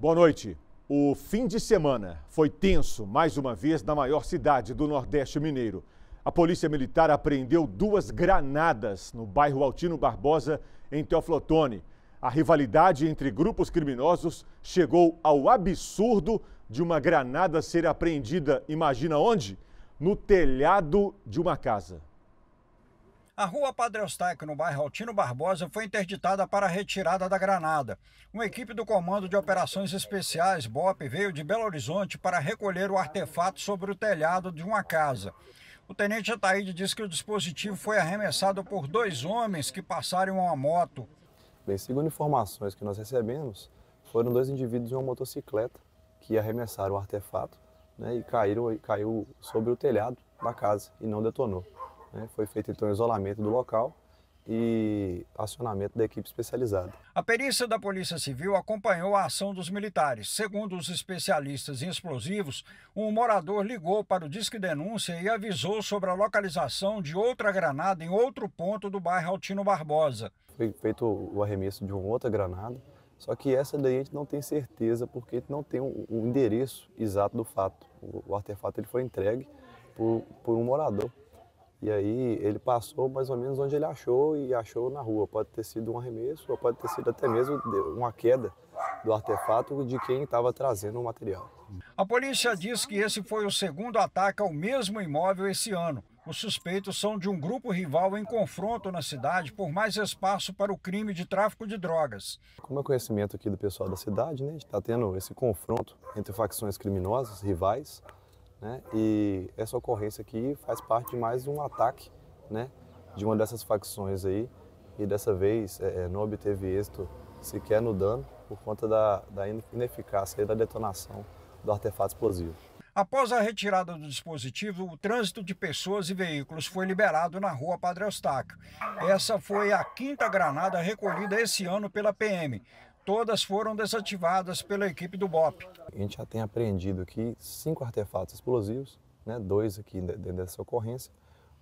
Boa noite. O fim de semana foi tenso mais uma vez na maior cidade do Nordeste Mineiro. A Polícia Militar apreendeu duas granadas no bairro Altino Barbosa, em Teoflotone. A rivalidade entre grupos criminosos chegou ao absurdo de uma granada ser apreendida, imagina onde? No telhado de uma casa. A rua Padre Eustáquio, no bairro Altino Barbosa, foi interditada para a retirada da granada. Uma equipe do Comando de Operações Especiais, BOP, veio de Belo Horizonte para recolher o artefato sobre o telhado de uma casa. O tenente Ataíde diz que o dispositivo foi arremessado por dois homens que passaram uma moto. Bem, segundo informações que nós recebemos, foram dois indivíduos em uma motocicleta que arremessaram o artefato né, e caíram, caiu sobre o telhado da casa e não detonou. Né? Foi feito então o isolamento do local e acionamento da equipe especializada. A perícia da Polícia Civil acompanhou a ação dos militares. Segundo os especialistas em explosivos, um morador ligou para o Disque Denúncia e avisou sobre a localização de outra granada em outro ponto do bairro Altino Barbosa. Foi feito o arremesso de uma outra granada, só que essa daí a gente não tem certeza porque a gente não tem o um, um endereço exato do fato. O, o artefato ele foi entregue por, por um morador e aí ele passou mais ou menos onde ele achou e achou na rua. Pode ter sido um arremesso ou pode ter sido até mesmo uma queda do artefato de quem estava trazendo o material. A polícia diz que esse foi o segundo ataque ao mesmo imóvel esse ano. Os suspeitos são de um grupo rival em confronto na cidade por mais espaço para o crime de tráfico de drogas. Como é conhecimento aqui do pessoal da cidade, né, está tendo esse confronto entre facções criminosas, rivais, né? E essa ocorrência aqui faz parte de mais um ataque né? de uma dessas facções aí. E dessa vez é, é não obteve êxito sequer no dano por conta da, da ineficácia da detonação do artefato explosivo. Após a retirada do dispositivo, o trânsito de pessoas e veículos foi liberado na rua Padre Eustáquio. Essa foi a quinta granada recolhida esse ano pela PM todas foram desativadas pela equipe do BOP. A gente já tem apreendido aqui cinco artefatos explosivos, né, dois aqui dentro dessa ocorrência,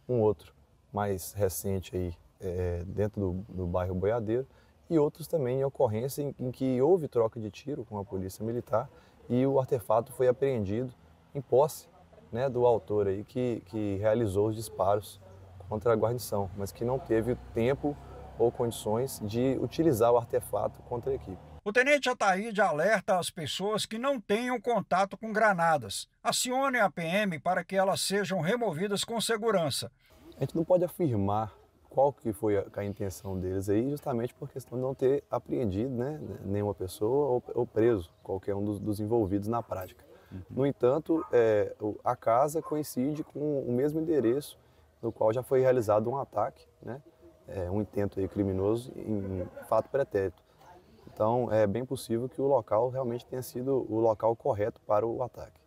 um outro mais recente aí é, dentro do, do, bairro Boiadeiro e outros também em ocorrência em, em, que houve troca de tiro com a polícia militar e o artefato foi apreendido em posse né, do autor aí que, que realizou os disparos contra a guarnição, mas que não teve tempo ou condições de utilizar o artefato contra a equipe. O tenente Ataíde alerta as pessoas que não tenham contato com granadas. Acione a PM para que elas sejam removidas com segurança. A gente não pode afirmar qual que foi a, a intenção deles aí, justamente por questão de não ter apreendido né, nenhuma pessoa ou, ou preso qualquer um dos, dos, envolvidos na prática. Uhum. No entanto, é, a casa coincide com o mesmo endereço no qual já foi realizado um ataque, né? É, um intento aí criminoso em fato pretérito. Então é bem possível que o local realmente tenha sido o local correto para o ataque.